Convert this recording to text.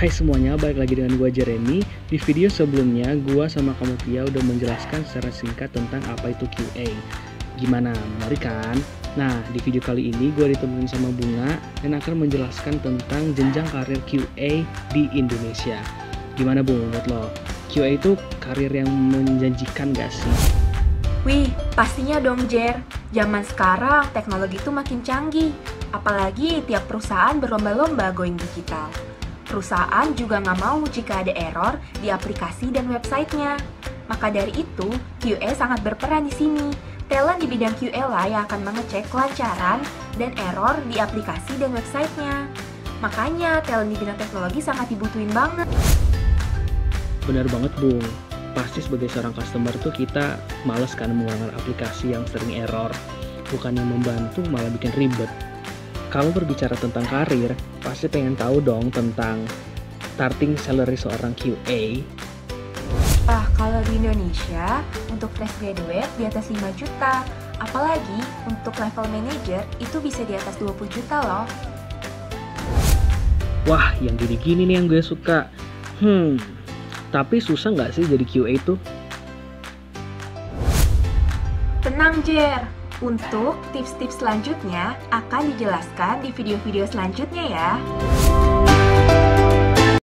Hai semuanya, balik lagi dengan gue Jeremy. Di video sebelumnya, gue sama kamu Tia udah menjelaskan secara singkat tentang apa itu QA. Gimana, menarik kan? Nah, di video kali ini gue ditemuin sama Bunga dan akan menjelaskan tentang jenjang karir QA di Indonesia. Gimana Bung, menurut lo? QA itu karir yang menjanjikan gak sih? Wih, pastinya dong Jer. Zaman sekarang teknologi itu makin canggih. Apalagi tiap perusahaan berlomba-lomba going digital. Perusahaan juga nggak mau jika ada error di aplikasi dan websitenya. Maka dari itu, QA sangat berperan di sini. Talent di bidang QA lah yang akan mengecek kelancaran dan error di aplikasi dan websitenya. Makanya, talent di bidang teknologi sangat dibutuhin banget. Bener banget Bung, pasti sebagai seorang customer tuh kita males kan menggunakan aplikasi yang sering error. Bukan yang membantu malah bikin ribet. Kalau berbicara tentang karir, pasti pengen tahu dong tentang starting salary seorang QA. Ah, kalau di Indonesia, untuk fresh graduate di atas 5 juta. Apalagi untuk level manager itu bisa di atas 20 juta loh. Wah, yang gini-gini nih yang gue suka. Hmm, tapi susah nggak sih jadi QA itu? Tenang Jer, untuk tips-tips selanjutnya akan dijelaskan di video-video selanjutnya ya.